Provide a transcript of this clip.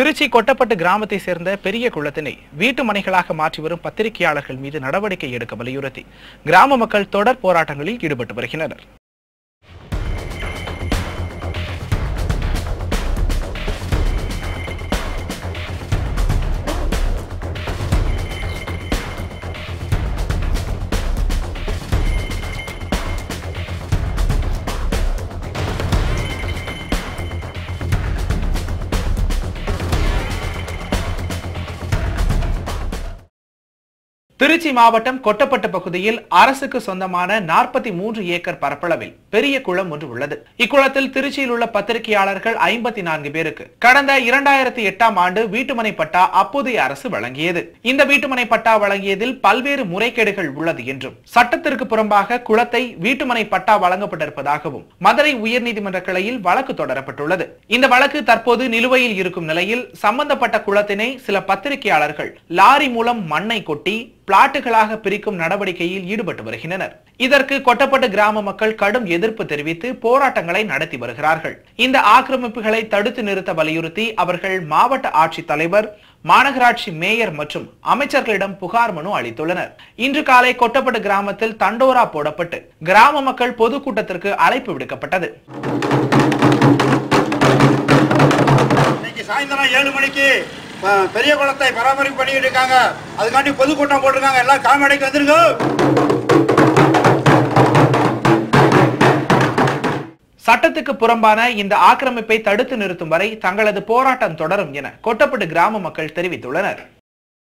திருச்சி கொட்டப்பட்டு கிராமத்தை சேர்ந்த பெரிய குளத்தினை வீட்டு மனைகளாக மாற்றி வரும் பத்திரிகையாளர்கள் மீது நடவடிக்கை எடுக்க வலியுறுத்தி கிராம மக்கள் தொடர் போராட்டங்களில் ஈடுபட்டு வருகின்றனர். திருச்சி மாவட்டம் கொட்டப்பட்ட பகுதியில் அரசுக்கு சொந்தமான நாற்பத்தி மூன்று ஏக்கர் பரப்பளவில் பெரிய குளம் ஒன்று உள்ளது. இக்குளத்தில் திருச்சியில் உள்ள பத்திரிகையாளர்கள் ஐம்பத்தி நான்கு பேருக்கு கடந்த இரண்டாயிரத்தி எட்டாம் ஆண்டு வீட்டுமனை பட்டா அப்போதைய அரசு வழங்கியது. இந்த வீட்டுமனை பட்டா வழங்கியதில் பல்வேறு முறைகேடுகள் உள்ளது என்றும் சட்டத்திற்கு புறம்பாக குளத்தை வீட்டுமனை பட்டா வழங்கப்பட்டிருப்பதாகவும் மதுரை உயர்நீதிமன்ற கிளையில் வழக்கு தொடரப்பட்டுள்ளது. இந்த வழக்கு தற்போது நிலுவையில் இருக்கும் நிலையில் சம்பந்தப்பட்ட குளத்தினை சில பத்திரிகையாளர்கள் லாரி மூலம் மண்ணை கொட்டி பிளாட்டுகளாக பிரிக்கும் நடவடிக்கையில் ஈடுபட்டு வருகின்றனர். இதற்கு கொட்டப்பட்டு கிராம மக்கள் கடும் எதிர்ப்பு தெரிவித்து போராட்டங்களை நடத்தி வருகிறார்கள். இந்த ஆக்கிரமிப்புகளை தடுத்து நிறுத்த வலியுறுத்தி அவர்கள் மாவட்ட ஆட்சித் தலைவர் மாநகராட்சி மேயர் மற்றும் அமைச்சர்களிடம் புகார் மனு அளித்துள்ளனர். இன்று காலை கொட்டப்பட்டு கிராமத்தில் தண்டோரா போடப்பட்டு கிராம மக்கள் பொதுக்கூட்டத்திற்கு அழைப்பு விடுக்கப்பட்டது. சாயந்தரம் ஏழு மணிக்கு பெரிய குளத்தை பராமரிப்பு பண்ணிட்டு இருக்காங்க அதுக்காண்டி பொதுக்கூட்டம் போட்டிருக்காங்க. எல்லாம் கால்நடைக்கு வந்துருங்க. சட்டத்துக்கு புறம்பான இந்த ஆக்கிரமிப்பை தடுத்து நிறுத்தும் வரை தங்களது போராட்டம் தொடரும் என கொட்டப்பட்டு கிராம மக்கள் தெரிவித்துள்ளனர்.